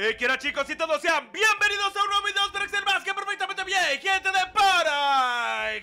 Eh, quiero chicos y todos sean bienvenidos a un nuevo video de ser más que perfectamente bien, gente de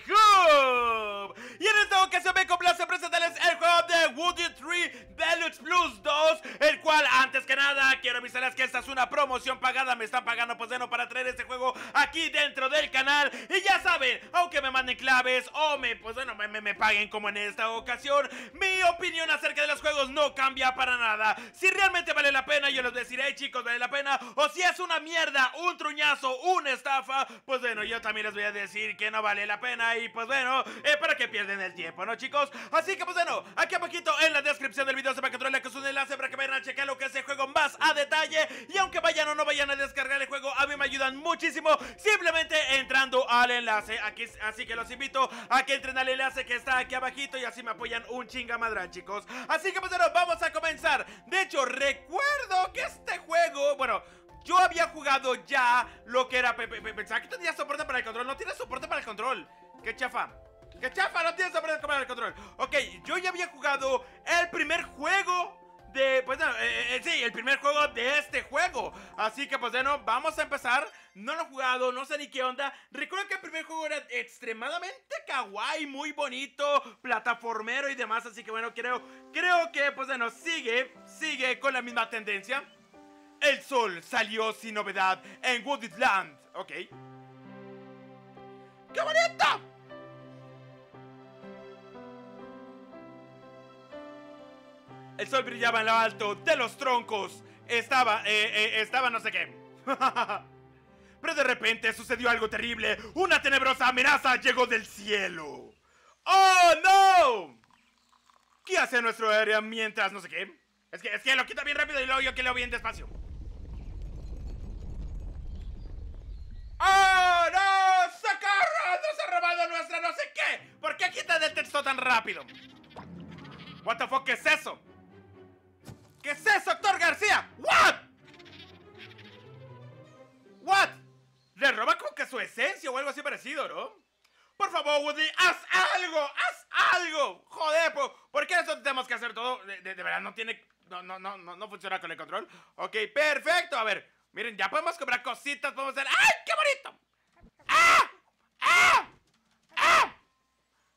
Club. Y en ocasión me complace presentarles el juego de Woody 3 Deluxe Plus 2, el cual antes que nada quiero avisarles que esta es una promoción pagada, me están pagando pues bueno para traer este juego aquí dentro del canal. Y ya saben, aunque me manden claves o me, pues bueno, me, me, me paguen como en esta ocasión, mi opinión acerca de los juegos no cambia para nada. Si realmente vale la pena, yo les deciré, chicos, vale la pena o si es una mierda, un truñazo, una estafa, pues bueno, yo también les voy a decir que no vale la pena y pues bueno, eh, para que pierden el tiempo, ¿no, chicos? Así que pues bueno, aquí abajito en la descripción del video se va a encontrar que es un enlace para que vayan a checar lo que es el juego más a detalle y aunque vayan o no vayan a descargar el juego, a mí me ayudan muchísimo simplemente entrando al enlace, aquí, así que los invito a que entren al enlace que está aquí abajito y así me apoyan un chinga madrán, chicos. Así que pues bueno, vamos a comenzar. De hecho, recuerdo que este juego, bueno, yo había jugado ya lo que era... Pensaba que tenía soporte para el control. No tiene soporte para el control. ¡Qué chafa! ¡Qué chafa! No tiene soporte para el control. Ok, yo ya había jugado el primer juego de... Pues no, eh, eh, sí, el primer juego de este juego. Así que pues bueno, vamos a empezar. No lo he jugado, no sé ni qué onda. Recuerdo que el primer juego era extremadamente kawaii, muy bonito, plataformero y demás. Así que bueno, creo, creo que pues bueno, sigue, sigue con la misma tendencia. El sol salió sin novedad en Woodland. Ok. ¡Qué bonito! El sol brillaba en lo alto de los troncos. Estaba, eh, eh, estaba no sé qué. Pero de repente sucedió algo terrible. Una tenebrosa amenaza llegó del cielo. ¡Oh, no! ¿Qué hace nuestro área mientras no sé qué? Es que, es que lo quita bien rápido y luego yo que lo bien despacio. ¡Oh, no! ¡Socorro! ¡Nos ha robado nuestra no sé qué! ¿Por qué quitan el texto tan rápido? ¿What the fuck? ¿Qué es eso? ¿Qué es eso, doctor García? ¿What? ¿What? Le roba como que su esencia o algo así parecido, ¿no? Por favor, Woody, haz algo, haz algo. Joder, ¿por, qué eso tenemos que hacer todo? De, de, verdad, no tiene... No, no, no, no, no funciona con el control. Ok, perfecto. A ver, Miren, ya podemos comprar cositas, podemos hacer... ¡Ay, qué bonito! ¡Ah! ¡Ah! ¡Ah!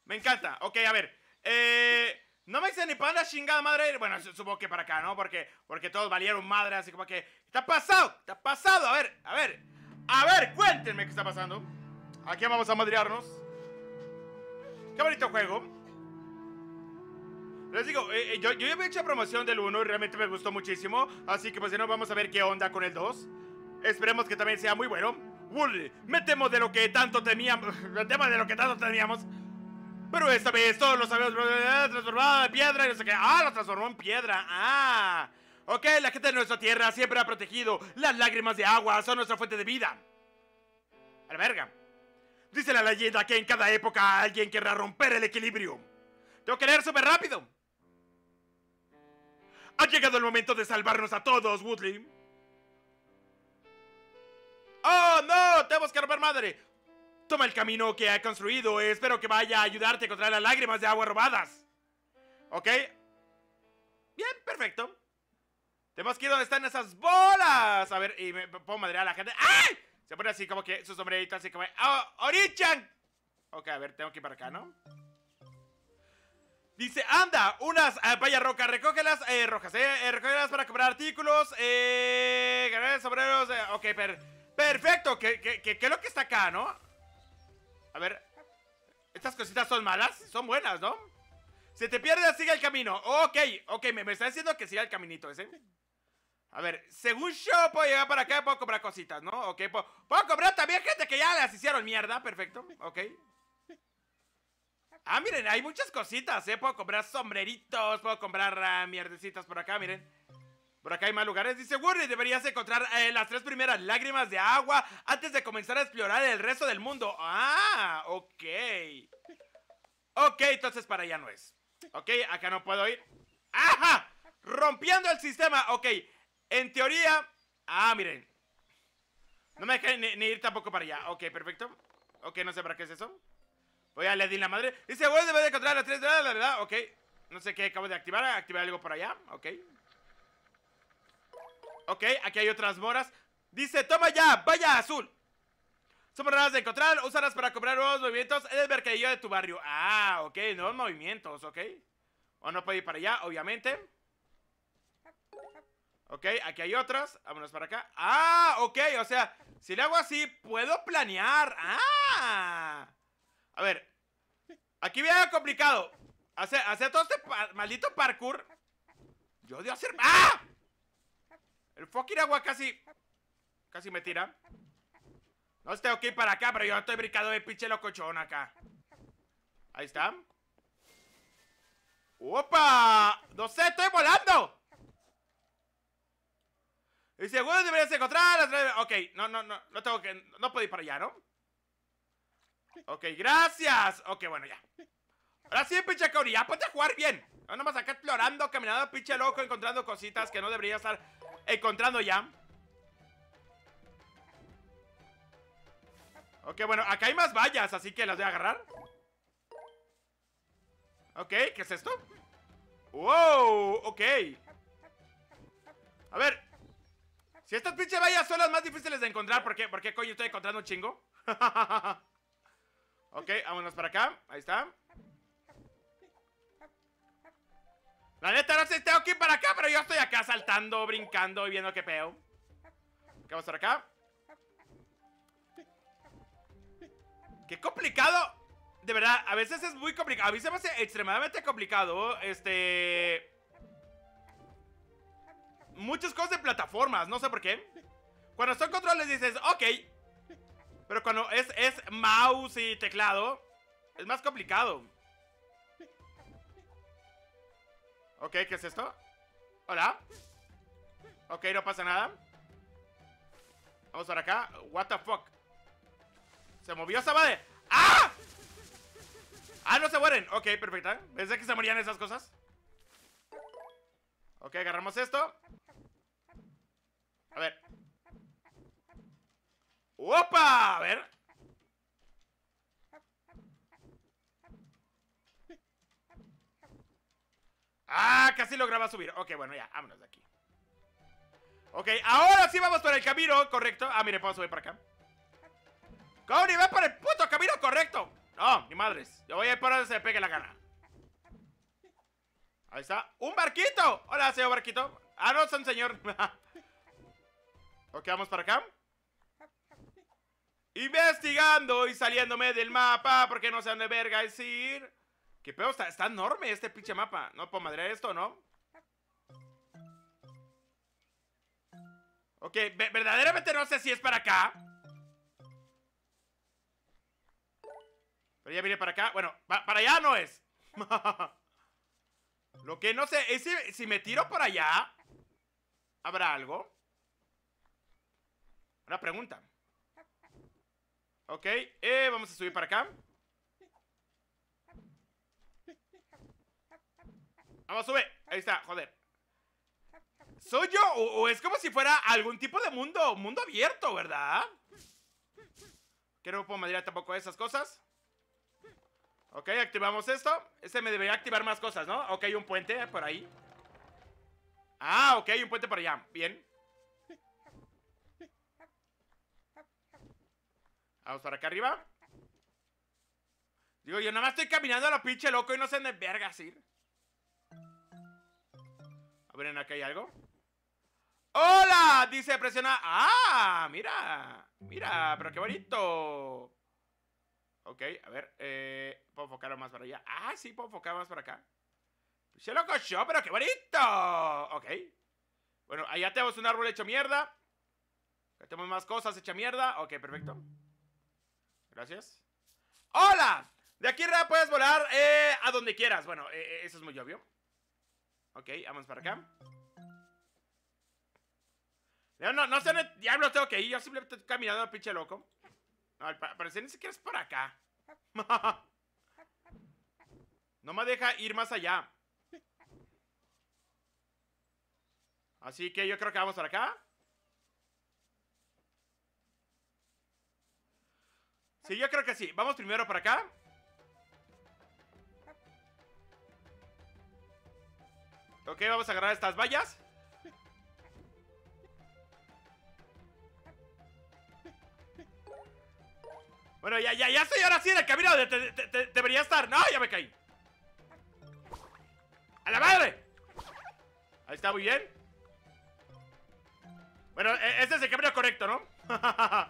Me encanta. Ok, a ver. Eh... No me dice ni para chingada madre. Bueno, supongo que para acá, ¿no? Porque, porque todos valieron madre, así como que... ¿Qué ha pasado? ¿Qué ha pasado? A ver, a ver. A ver, cuéntenme qué está pasando. Aquí vamos a madrearnos. Qué bonito juego. Les digo, eh, eh, yo, yo ya había hecho promoción del 1 y realmente me gustó muchísimo. Así que pues no vamos a ver qué onda con el 2. Esperemos que también sea muy bueno. Woody, me temo de lo que tanto temíamos. Me temo de lo que tanto teníamos. Pero esta vez todos los habíamos transformado en piedra y no sé qué. Ah, lo transformó en piedra. Ah. Ok, la gente de nuestra tierra siempre ha protegido. Las lágrimas de agua son nuestra fuente de vida. A la verga. Dice la leyenda que en cada época alguien querrá romper el equilibrio. Tengo que leer súper rápido. Ha llegado el momento de salvarnos a todos, Woodley. ¡Oh, no! ¡Tenemos que romper madre! Toma el camino que ha construido. Espero que vaya a ayudarte contra las lágrimas de agua robadas. ¿Ok? Bien, perfecto. Tenemos que ir donde están esas bolas. A ver, y me puedo madrear a la gente. ¡Ay! Se pone así como que su sombrerito así como... ¡Oh, Orichan! Ok, a ver, tengo que ir para acá, ¿no? Dice, anda, unas eh, vaya roca, recógelas, eh, rojas, eh, eh, recógelas para comprar artículos, eh, sombreros, eh, ok, per, perfecto, ¿Qué, qué, qué, es lo que está acá, no? A ver, estas cositas son malas, son buenas, ¿no? Si te pierdes, sigue el camino, ok, ok, me, me está diciendo que siga el caminito ese. A ver, según yo puedo llegar para acá, puedo comprar cositas, ¿no? Ok, puedo, puedo comprar también gente que ya las hicieron mierda, perfecto, ok. Ah, miren, hay muchas cositas, ¿eh? Puedo comprar sombreritos, puedo comprar uh, mierdecitas por acá, miren. Por acá hay más lugares. Dice Woody, deberías encontrar eh, las tres primeras lágrimas de agua antes de comenzar a explorar el resto del mundo. Ah, ok. Ok, entonces para allá no es. Ok, acá no puedo ir. ¡Ajá! Rompiendo el sistema. Ok, en teoría... Ah, miren. No me dejan ni, ni ir tampoco para allá. Ok, perfecto. Ok, no sé para qué es eso. Voy a le di la madre. Dice, bueno, debe de encontrar las tres de la verdad. Ok. No sé qué acabo de activar. Activar algo por allá. Ok. Ok, aquí hay otras moras. Dice, toma ya, vaya azul. Son raras de encontrar, úsalas para comprar nuevos movimientos en el mercadillo de tu barrio. Ah, ok, nuevos movimientos, ok. O no puedo ir para allá, obviamente. Ok, aquí hay otras. Vámonos para acá. Ah, ok, o sea, si le hago así, puedo planear. Ah. A ver. Aquí viene complicado. Hacer, hacer todo este maldito parkour. Yo odio hacer... ¡Ah! El fucking agua casi... Casi me tira. No tengo que ir para acá, pero yo estoy brincando de pinche locochón acá. Ahí está. ¡Opa! ¡No sé, estoy volando! Y seguro deberías encontrar Ok, no, no, no, no tengo que... No puedo ir para allá, ¿no? Ok, gracias Ok, bueno, ya Ahora sí, pinche Kaori, ya ponte a jugar bien No nomás acá explorando, caminando, pinche loco Encontrando cositas que no debería estar encontrando ya Ok, bueno, acá hay más vallas Así que las voy a agarrar Ok, ¿qué es esto? Wow, ok A ver si estas pinches vallas son las más difíciles de encontrar, ¿por qué? ¿Por qué coño estoy encontrando un chingo? ok, vámonos para acá. Ahí está. La neta no sé si tengo que ir para acá, pero yo estoy acá saltando, brincando y viendo qué peo. ¿Qué vamos por acá? Qué complicado. De verdad, a veces es muy complicado. A mí se me hace extremadamente complicado. Este muchas cosas de plataformas, no sé por qué. Cuando son controles dices, ok. Pero cuando es, es mouse y teclado, es más complicado. Ok, ¿qué es esto? Hola. Ok, no pasa nada. Vamos para acá. What the fuck. Se movió esa madre. ¡Ah! Ah, no se mueren. Ok, perfecto. ¿Desde que se morían esas cosas? Ok, agarramos esto. A ver. ¡Opa! A ver. Ah, casi lograba subir. Ok, bueno, ya, vámonos de aquí. Ok, ahora sí vamos por el camino correcto. Ah, mire, puedo subir para acá. ¡Cody, va por el puto camino correcto! No, ni madres. Yo voy a ir por donde se me pegue la gana. Ahí está. ¡Un barquito! Hola, señor barquito. Ah, no, son señor. ok, vamos para acá. Investigando y saliéndome del mapa porque no sé dónde verga decir. ¿Qué pedo? Está, está enorme este pinche mapa. No puedo madrear esto, ¿no? Ok, verdaderamente no sé si es para acá. Pero ya vine para acá. Bueno, para allá no es. Lo que no sé es si, me tiro por allá, ¿habrá algo? Una pregunta. Ok, eh, vamos a subir para acá. Vamos, sube. Ahí está, joder. ¿Soy yo? ¿O, es como si fuera algún tipo de mundo, mundo abierto, verdad? Que no puedo medir tampoco esas cosas. Ok, activamos esto Este me debería activar más cosas, ¿no? Ok, un puente por ahí Ah, ok, un puente por allá Bien Vamos para acá arriba Digo, yo nada más estoy caminando a lo pinche loco Y no sé dónde vergas ir ver, acá hay algo ¡Hola! Dice presiona ¡Ah! Mira Mira, pero qué bonito Ok, a ver, eh, ¿puedo enfocar más para allá? Ah, sí, puedo enfocar más para acá. ¡Se loco yo, pero qué bonito! Ok. Bueno, allá tenemos un árbol hecho mierda. Acá tenemos más cosas hecha mierda. Ok, perfecto. Gracias. ¡Hola! De aquí arriba puedes volar eh, a donde quieras. Bueno, eh, eh, eso es muy obvio. Ok, vamos para acá. No, no, no sé dónde diablos tengo que ir. Yo simplemente estoy caminando al pinche loco. No, al parecer ni siquiera es por acá. no me deja ir más allá. Así que yo creo que vamos por acá. Sí, yo creo que sí. Vamos primero por acá. Ok, vamos a agarrar estas vallas. Bueno, ya, ya, ya estoy ahora sí en el camino de te, debería estar. No, ya me caí. ¡A la madre! Ahí está, muy bien. Bueno, e, este es el camino correcto, ¿no?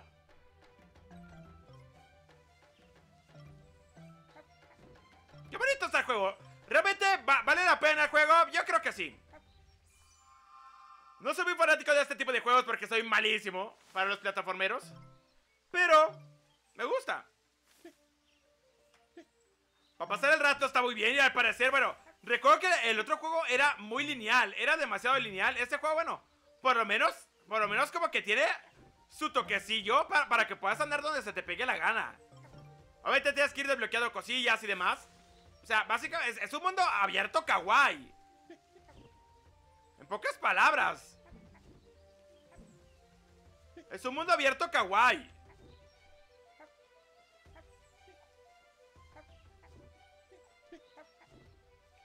¡Qué bonito está el juego! ¿Realmente va- vale la pena el juego? Yo creo que sí. No soy muy fanático de este tipo de juegos porque soy malísimo para los plataformeros. Pero me gusta. Para pasar el rato está muy bien y al parecer, bueno, recuerdo que el otro juego era muy lineal, era demasiado lineal. Este juego, bueno, por lo menos, por lo menos como que tiene su toquecillo para, para que puedas andar donde se te pegue la gana. Obviamente tienes que ir desbloqueando cosillas y demás. O sea, básicamente es, un mundo abierto kawaii. En pocas palabras. Es un mundo abierto kawaii.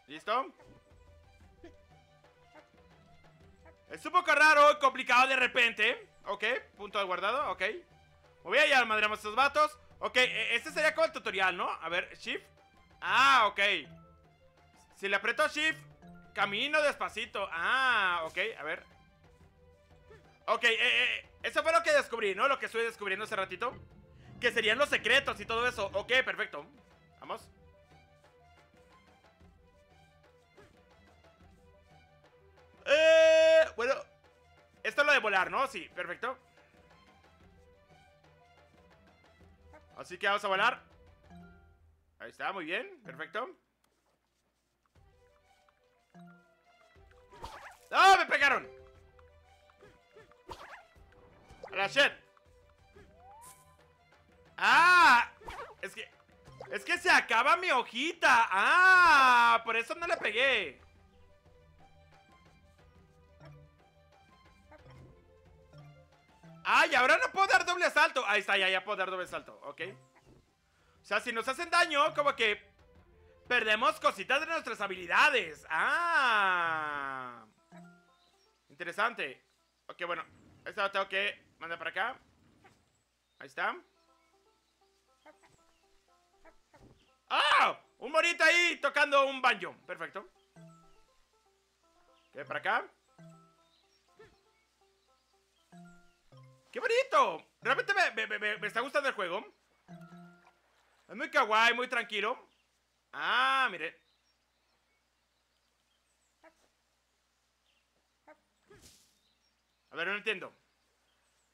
¿Listo? Es un poco raro y complicado de repente. Ok, punto de guardado, ok. Muy bien, ya madreamos a estos vatos. Ok, e- este sería como el tutorial, ¿no? A ver, shift. Ah, ok. Si le aprieto shift, camino despacito. Ah, ok, a ver. Ok, eh, eh, eso fue lo que descubrí, ¿no? Lo que estuve descubriendo hace ratito. Que serían los secretos y todo eso. Ok, perfecto. Vamos. Eh, bueno, esto es lo de volar, ¿no? Sí, perfecto. Así que vamos a volar. Ahí está, muy bien, perfecto. ¡Ah, me pegaron! ¡A la shit! ¡Ah! Es que... Es que se acaba mi hojita. ¡Ah! Por eso no le pegué. ¡Ay! Ahora no puedo dar doble salto. Ahí está, ya, ya puedo dar doble salto. Ok. O sea, si nos hacen daño, como que perdemos cositas de nuestras habilidades. ¡Ah! Interesante. Ok, bueno. Esto lo tengo que mandar para acá. Ahí está. ¡Ah! Un monito ahí tocando un banjo. Perfecto. Ok, para acá. ¡Qué bonito! Realmente me, me- me- me está gustando el juego. Es muy kawaii, muy tranquilo. Ah, mire. A ver, no entiendo.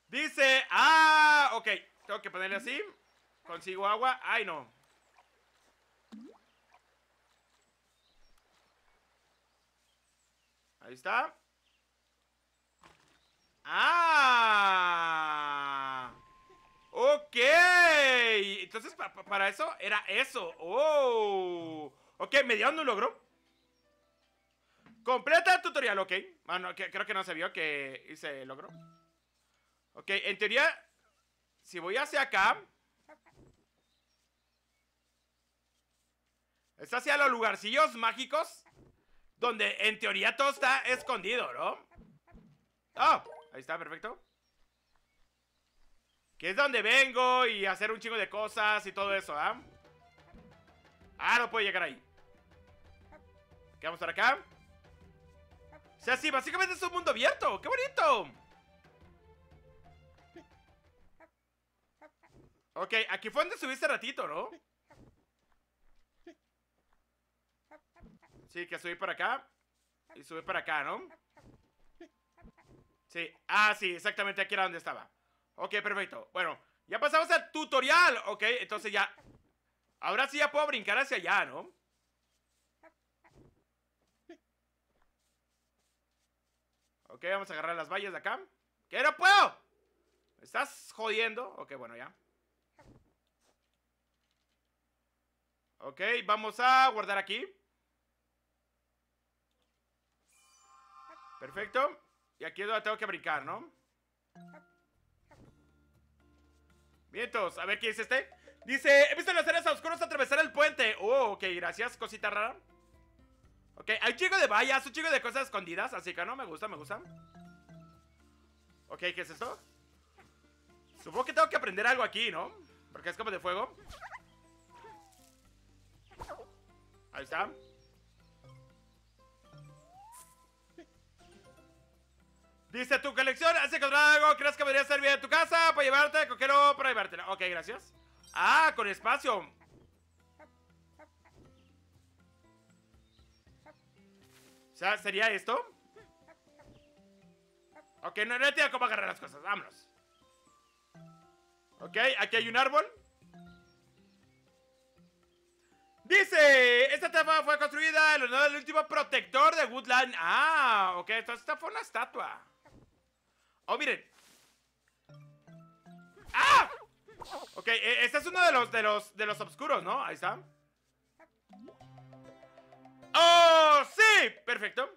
Dice, ah, ok. Tengo que ponerle así. Consigo agua. Ay, no. Ahí está. Ah. Ok. Entonces, pa- pa- para eso era eso. Oh. Ok, me dieron un logro. Completa tutorial, ok. Que- creo que no se vio que hice logro. Ok, en teoría, si voy hacia acá... Es hacia los lugarcillos mágicos donde en teoría todo está escondido, ¿no? Ah, ahí está, perfecto. Que es donde vengo y hacer un chingo de cosas y todo eso, ¿ah? Ah, no puedo llegar ahí. ¿Qué vamos por acá? O sea, sí, básicamente es un mundo abierto. ¡Qué bonito! Ok, aquí fue donde subiste ratito, ¿no? Sí, que subí por acá Y subí para acá, ¿no? Sí, ah, sí, exactamente aquí era donde estaba Ok, perfecto, bueno Ya pasamos al tutorial, ok Entonces ya, ahora sí ya puedo brincar hacia allá, ¿no? Ok, vamos a agarrar las vallas de acá ¿Qué? ¡No puedo! ¿Me estás jodiendo? Ok, bueno, ya Ok, vamos a guardar aquí Perfecto Y aquí es donde tengo que brincar, ¿no? Vientos, a ver qué dice este Dice, he visto las áreas oscuras atravesar el puente Oh, ok, gracias, cosita rara Ok, hay un chico de vallas, un chico de cosas escondidas Así que no, me gusta, me gusta Ok, ¿qué es esto? Supongo que tengo que aprender algo aquí, ¿no? Porque es como de fuego. Ahí está. Dice tu colección, has encontrado algo, ¿crees que podría ser bien en tu casa? Para llevarte, cogelo para llevártela. Ok, gracias. Ah, con espacio. O sea, ¿sería esto? Ok, no, no entiendo cómo agarrar las cosas. Vámonos. Ok, aquí hay un árbol. Dice, esta estatua fue construida en honor del último protector de Woodland. Ah, ok, entonces esta fue una estatua. Oh, miren. ¡Ah! Ok, e, este es uno de los, de los, de los oscuros, ¿no? Ahí está. ¡Oh, sí! Perfecto.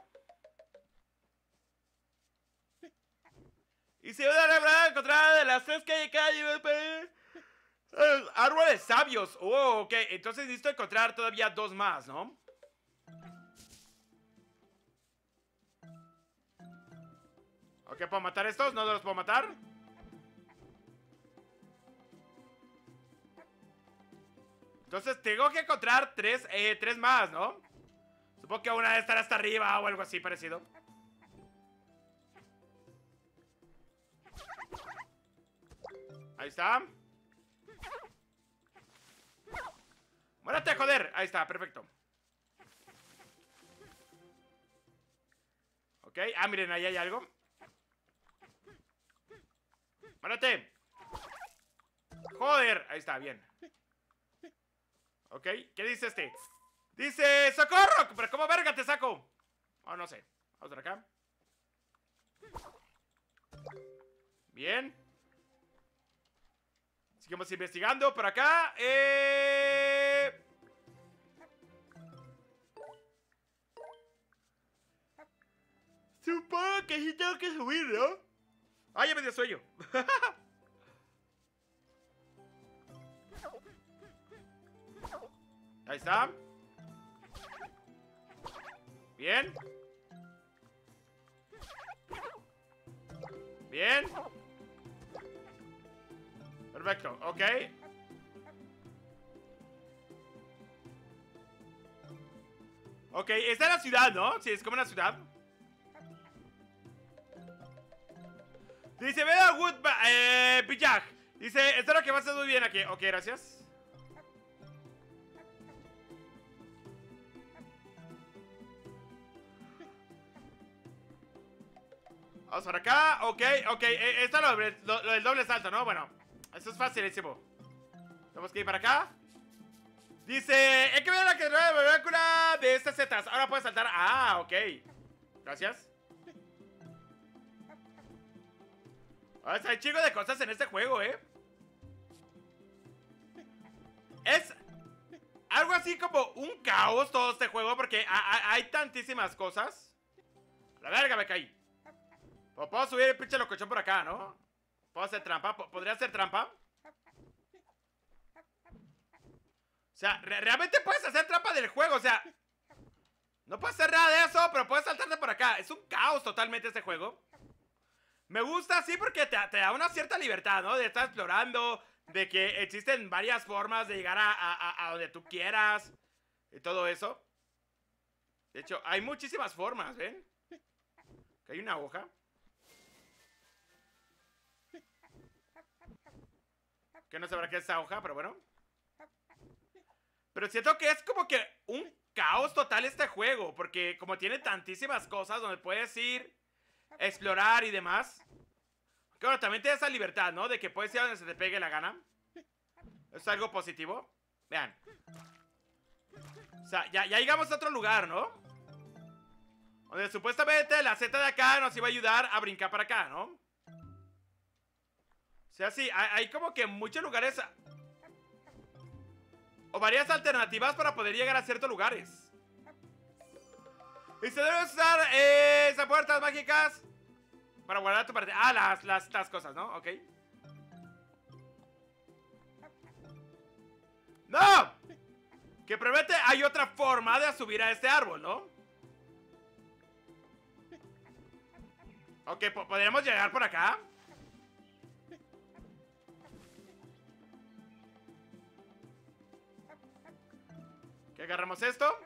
Y si una rebra encontrada de las tres que hay calle, árboles sabios. Oh, ok. Entonces necesito encontrar todavía dos más, ¿no? Ok, ¿puedo matar estos? ¿No los puedo matar? Entonces tengo que encontrar tres, eh, tres más, ¿no? Supongo que una debe estar hasta arriba o algo así parecido. Ahí está. ¡Muérate, joder! Ahí está, perfecto. Ok, ah, miren, ahí hay algo. ¡Muérate! ¡Joder! Ahí está, bien. Ok, ¿qué dice este? Dice, ¡socorro! ¿Pero cómo verga te saco? Oh, no sé. Vamos por acá. Bien. Seguimos investigando por acá. Eh... Supongo que sí tengo que subir, ¿no? Ah, ya me dio sueño. Ahí está. Bien. Bien. Perfecto, ok. Ok, esta es la ciudad, ¿no? Sí, es como una ciudad. Dice, ve a Wood... Eh, Pijag. Dice, esto es lo que va a muy bien aquí. Ok, gracias. Vamos por acá. Ok, ok. Eh, esto es lo, del doble salto, ¿no? Bueno, esto es facilísimo. Tenemos que ir para acá. Dice, que ver la que de molécula de estas setas. Ahora puedes saltar. Ah, ok. Gracias. Hay chico de cosas en este juego, ¿eh? Es algo así como un caos todo este juego porque hay tantísimas cosas. La verga me caí. Puedo subir el pinche locochón por acá, ¿no? ¿Puedo hacer trampa? ¿Podría hacer trampa? O sea, realmente puedes hacer trampa del juego, o sea No puedes hacer nada de eso, pero puedes saltarte por acá Es un caos totalmente este juego Me gusta así porque te, da una cierta libertad, ¿no? De estar explorando De que existen varias formas de llegar a, a donde tú quieras Y todo eso De hecho, hay muchísimas formas, ¿ven? Que hay una hoja Que no sabrá qué es esa hoja, pero bueno. Pero siento que es como que un caos total este juego. Porque como tiene tantísimas cosas donde puedes ir, explorar y demás. Claro, también te da esa libertad, ¿no? De que puedes ir a donde se te pegue la gana. Es algo positivo. Vean. O sea, ya, ya llegamos a otro lugar, ¿no? Donde supuestamente la Z de acá nos iba a ayudar a brincar para acá, ¿no? O sea, sí, hay, como que muchos lugares o varias alternativas para poder llegar a ciertos lugares. Y se debe usar eh, esas puertas mágicas para guardar tu parte. Ah, las, las, las cosas, ¿no? Ok. ¡No! Que promete hay otra forma de subir a este árbol, ¿no? Ok, ¿podríamos llegar por acá? Agarramos esto.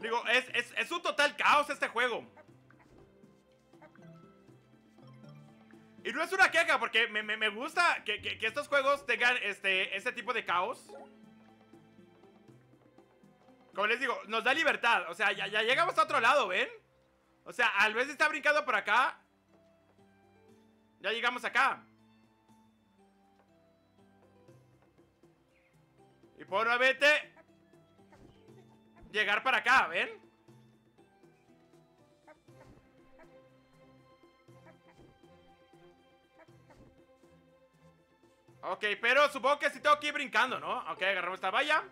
Digo, es, es, es un total caos este juego. Y no es una queja, porque me, me, me gusta que, que, que, estos juegos tengan este, este tipo de caos. Como les digo, nos da libertad. O sea, ya, ya llegamos a otro lado, ¿ven? O sea, al vez estar brincando por acá, ya llegamos acá. Nuevamente llegar para acá, ¿ven? Ok, pero supongo que sí tengo que ir brincando, ¿no? Ok, agarramos esta valla.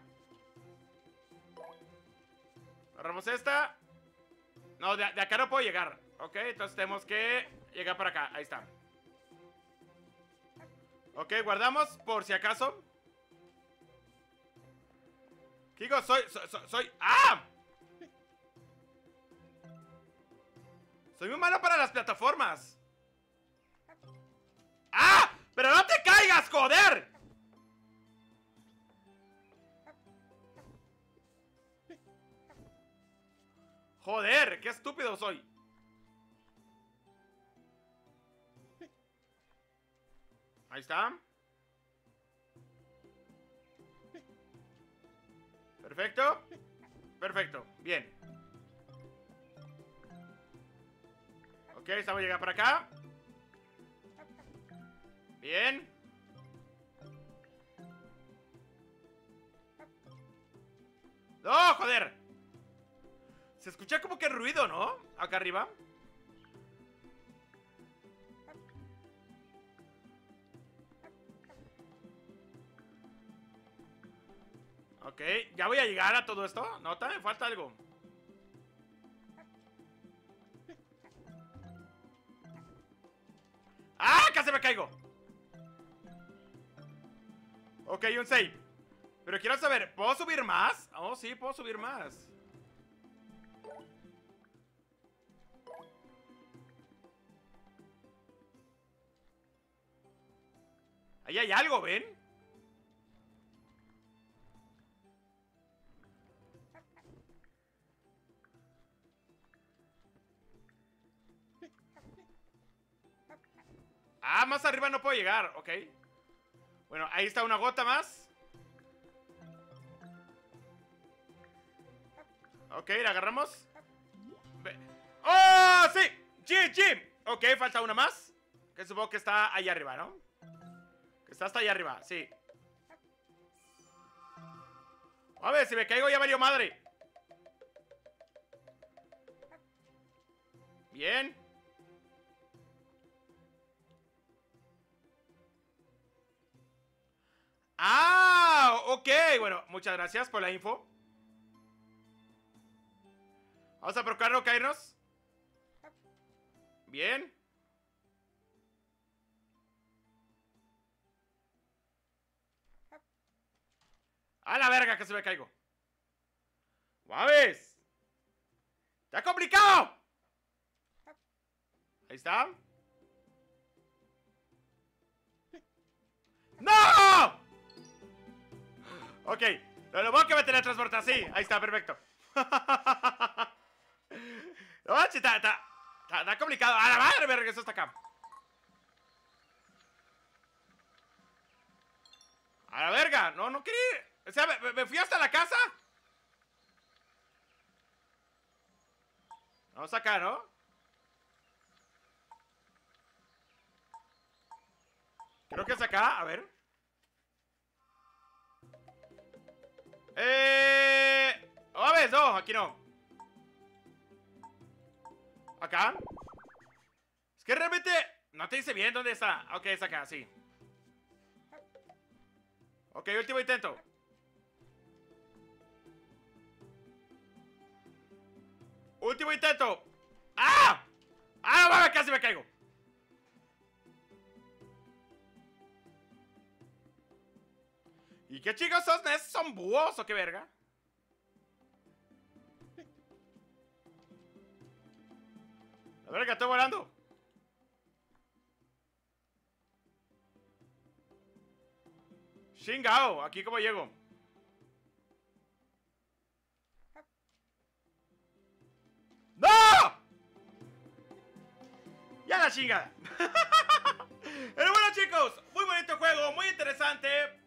Agarramos esta. No, de, de acá no puedo llegar. Ok, entonces tenemos que llegar para acá. Ahí está. Ok, guardamos por si acaso Kiko, soy, soy, soy, soy, ¡Ah! Soy muy malo para las plataformas ¡Ah! ¡Pero no te caigas, joder! Joder, qué estúpido soy Ahí está Perfecto Perfecto, bien. Ok, estamos llegando para acá. Bien. ¡No, joder! Se escucha como que ruido, ¿no? Acá arriba Ok, ya voy a llegar a todo esto No, también falta algo ¡Ah! ¡Casi me caigo! Ok, un save Pero quiero saber, ¿puedo subir más? Oh, sí, puedo subir más Ahí hay algo, ¿ven? Ok. Bueno, ahí está una gota más. Ok, la agarramos ¡Oh, sí! ¡Jim, Jim! Ok, falta una más Que supongo que está ahí arriba, ¿no? Que está hasta ahí arriba, sí. A ver, si me caigo ya valió madre. Bien Ok, bueno, muchas gracias por la info Vamos a procurar no caernos Bien ¡A la verga que se me caigo! ¡Maves! ¡Está complicado! Ahí está ¡No! Ok, lo bueno que me teletransporta, sí, ahí está, perfecto. No, está, está, está, complicado. A la madre me regreso hasta acá A la verga, no, no quería O sea, me, me fui hasta la casa. Vamos acá, ¿no? Creo que es acá, a ver Eh... A ver, no, aquí no ¿Acá? Es que realmente no te dice bien dónde está Ok, es acá, sí Ok, último intento Último intento ¡Ah! ¡Ah, vamos! Casi me caigo ¿Y qué chicos son? ¿Son búhos o qué verga? La verga, estoy volando Chingao, aquí como llego. ¡No! Ya la chinga. Pero bueno chicos, muy bonito juego, muy interesante.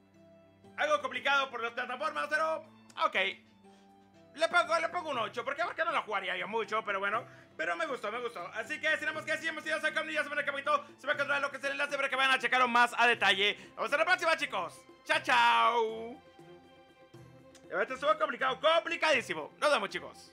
Algo complicado por las plataformas, pero... Ok. Le pongo, le pongo un 8, porque que no lo jugaría yo mucho, pero bueno. Pero me gustó, me gustó. Así que tenemos que decir, hemos ido a sacar ya se el capítulo. Se va a encontrar lo que es el enlace para que vayan a checarlo más a detalle. Vamos a la próxima, chicos. Chao, chao. Este estuvo complicado, complicadísimo. Nos vemos, chicos.